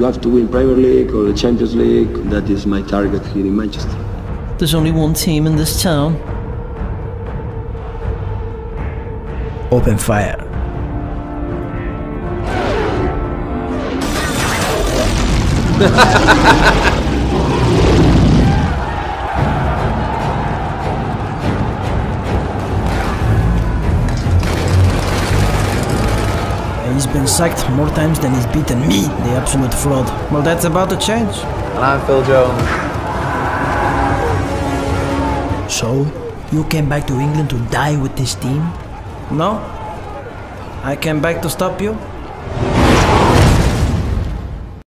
You have to win Premier League or the Champions League. That is my target here in Manchester. There's only one team in this town. Open fire. He's been sacked more times than he's beaten me, the absolute fraud. Well, that's about to change. And I'm Phil Jones. So, you came back to England to die with this team? No? I came back to stop you?